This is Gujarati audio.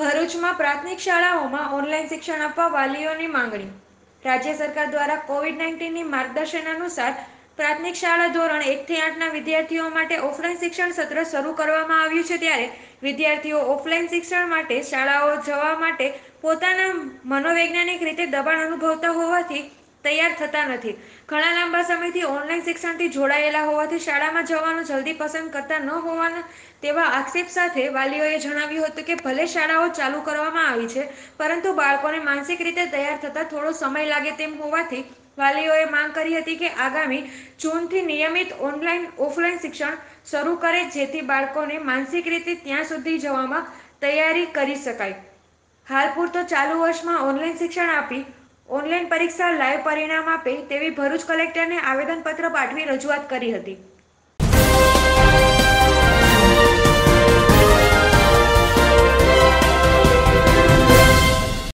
ભરૂચમાં પ્રાથમિક શાળાઓમાં ઓનલાઈન શિક્ષણ આપવા વાલીઓની માંગણી. રાજ્ય સરકાર દ્વારા કોવિડ નાઇન્ટીનની માર્ગદર્શન અનુસાર પ્રાથમિક શાળા ધોરણ એકથી આઠના વિદ્યાર્થીઓ માટે ઓફલાઈન શિક્ષણ સત્ર શરૂ કરવામાં આવ્યું છે ત્યારે વિદ્યાર્થીઓ ઓફલાઈન શિક્ષણ માટે શાળાઓ જવા માટે પોતાના મનોવૈજ્ઞાનિક રીતે દબાણ અનુભવતા હોવાથી તૈયાર થતા નથી. ઘણા લાંબા સમયથી ઓનલાઈન શિક્ષણથી જોડાયેલા હોવાથી શાળામાં જવાનું જલ્દી પસંદ કરતા ન હોવાના તેવા આક્ષેપ સાથે વાલીઓએ જણાવ્યું હતું કે ભલે શાળાઓ ચાલુ કરવામાં આવી છે, પરંતુ બાળકોને માનસિક રીતે તૈયાર થતા થોડો સમય લાગે તેમ હોવાથી વાલીઓએ માંગ કરી હતી કે આગામી જૂનથી નિયમિત ઓનલાઈન ઓફલાઈન શિક્ષણ શરૂ કરે જેથી બાળકોને માનસિક રીતે ત્યાં સુધી જવામાં તૈયારી કરી શકાય. હાલ પૂરતો ચાલુ વર્ષમાં ઓનલાઈન શિક્ષણ આપી ઓનલાઈન પરીક્ષા લાઈવ પરિણામ આપે તેવી ભરૂચ કલેક્ટરને આવેદનપત્ર પાઠવી રજૂઆત કરી હતી.